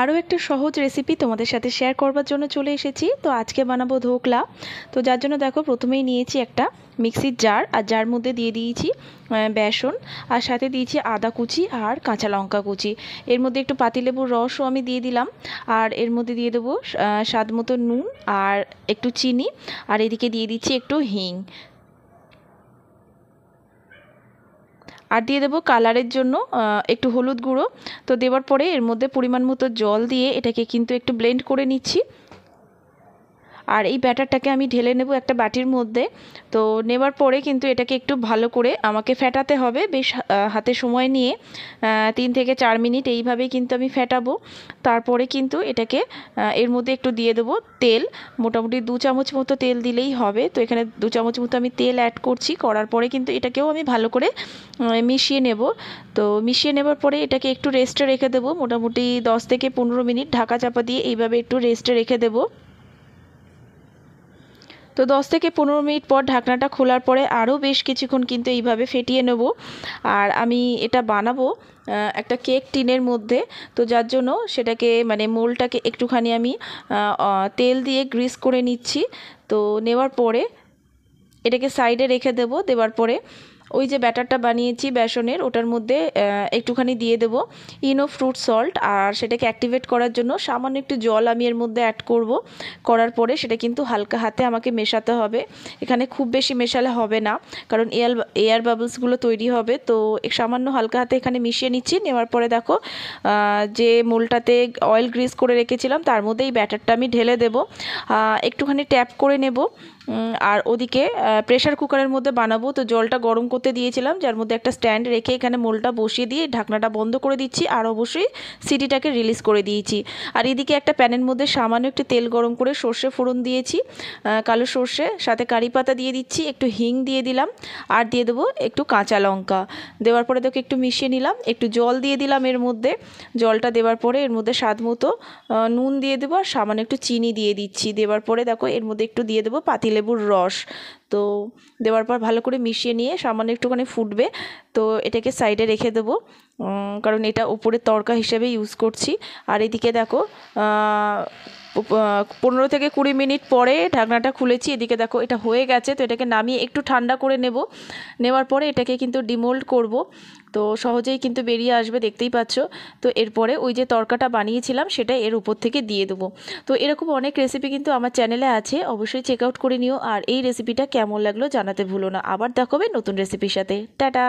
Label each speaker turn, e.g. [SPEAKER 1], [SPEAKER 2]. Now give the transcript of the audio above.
[SPEAKER 1] আরও একটা সহজ রেসিপি তোমাদের সাথে শেয়ার করবার জন্য চলে এসেছি। তো আজকে বানাবো ধোকলা। তো যার জন্য দেখো প্রথমেই নিয়েছি একটা মিক্সির জার আর যার মধ্যে দিয়ে দিয়েছি বেসন, আর সাথে দিয়েছি আদা কুচি আর কাঁচা লঙ্কা কুচি। এর মধ্যে একটু পাতিলেবুর রসও আমি দিয়ে দিলাম, আর এর মধ্যে দিয়ে দেবো স্বাদ মতো নুন আর একটু চিনি, আর এদিকে দিয়ে দিচ্ছি একটু হিং। আর দিয়ে দেবো কালারের জন্য একটু হলুদ গুঁড়ো। তো দেওয়ার পরে এর মধ্যে পরিমাণ মতো জল দিয়ে এটাকে কিন্তু একটু ব্লেন্ড করে নিচ্ছি। আর এই ব্যাটারটাকে আমি ঢেলে নেব একটা বাটির মধ্যে। তো নেবার পরে কিন্তু এটাকে একটু ভালো করে আমাকে ফেটাতে হবে। বেশ হাতে সময় নিয়ে তিন থেকে চার মিনিট এইভাবেই কিন্তু আমি ফেটাবো। তারপরে কিন্তু এটাকে এর মধ্যে একটু দিয়ে দেবো তেল। মোটামুটি দু চামচ মতো তেল দিলেই হবে। তো এখানে দু চামচ মতো আমি তেল অ্যাড করছি। করার পরে কিন্তু এটাকেও আমি ভালো করে মিশিয়ে নেব। তো মিশিয়ে নেবার পরে এটাকে একটু রেস্টে রেখে দেবো। মোটামুটি দশ থেকে পনেরো মিনিট ঢাকা চাপা দিয়ে এইভাবে একটু রেস্টে রেখে দেবো। তো দশ থেকে পনেরো মিনিট পর ঢাকনাটা খোলার পরে আরও বেশ কিছুক্ষণ কিন্তু এইভাবে ফেটিয়ে নেব। আর আমি এটা বানাবো একটা কেক টিনের মধ্যে। তো যার জন্য সেটাকে মানে মোলটাকে একটুখানি আমি তেল দিয়ে গ্রিস করে নিচ্ছি। তো নেওয়ার পরে এটাকে সাইডে রেখে দেব, দেওয়ার পরে ওই যে ব্যাটারটা বানিয়েছি বেসনের, ওটার মধ্যে একটুখানি দিয়ে দেবো ইনো ফ্রুট সল্ট, আর সেটাকে অ্যাক্টিভেট করার জন্য সামান্য একটু জল আমি এর মধ্যে অ্যাড করব। করার পরে সেটা কিন্তু হালকা হাতে আমাকে মেশাতে হবে। এখানে খুব বেশি মেশালে হবে না, কারণ এয়ার এয়ার বাবলসগুলো তৈরি হবে। তো সামান্য হালকা হাতে এখানে মিশিয়ে নিচ্ছি, নেওয়ার পরে দেখো যে মোলটাতে অয়েল গ্রিস করে রেখেছিলাম, তার মধ্যে এই ব্যাটারটা আমি ঢেলে দেব। একটুখানি ট্যাপ করে নেব। আর ওদিকে প্রেশার কুকারের মধ্যে বানাবো। তো জলটা গরম করতে দিয়েছিলাম। যার মধ্যে একটা স্ট্যান্ড রেখে এখানে মোলটা বসিয়ে দিয়ে ঢাকনাটা বন্ধ করে দিচ্ছি। আর অবশ্যই সিটিটাকে রিলিজ করে দিয়েছি। আর এদিকে একটা প্যানের মধ্যে সামান্য একটু তেল গরম করে সর্ষে ফোড়ন দিয়েছি। কালো সর্ষে, সাথে কারি পাতা দিয়ে দিচ্ছি, একটু হিং দিয়ে দিলাম। আর দিয়ে দেবো একটু কাঁচা লঙ্কা। দেওয়ার পরে দেখো একটু মিশিয়ে নিলাম, একটু জল দিয়ে দিলাম এর মধ্যে। জলটা দেওয়ার পরে এর মধ্যে স্বাদ মতো নুন দিয়ে দেবো আর সামান্য একটু চিনি দিয়ে দিচ্ছি। দেওয়ার পরে দেখো এর মধ্যে একটু দিয়ে দেবো পাতি লেবুর রস। তো দেওয়ার পর ভালো করে মিশিয়ে নিয়ে সামান্য একটুখানি ফুটবে। তো এটাকে সাইডে রেখে দেবো। কারণ এটা উপরে তরকা হিসেবে ইউজ করছি। আর এদিকে দেখো পনেরো থেকে কুড়ি মিনিট পরে ঢাকনাটা খুলেছি। এদিকে দেখো, এটা হয়ে গেছে, তো এটাকে নামিয়ে একটু ঠান্ডা করে নেব। নেওয়ার পরে এটাকে কিন্তু ডিমোল্ড করব। তো সহজেই কিন্তু বেরিয়ে আসবে, দেখতেই পাচ্ছ। তো এরপরে ওই যে তরকাটা বানিয়েছিলাম, সেটা এর উপর থেকে দিয়ে দেবো। তো এরকম অনেক রেসিপি কিন্তু আমার চ্যানেলে আছে, অবশ্যই চেক আউট করে নিও। আর এই রেসিপিটা কেমন লাগল জানাতে ভুলো না। আবার দেখাবে নতুন রেসিপির সাথে। টাটা!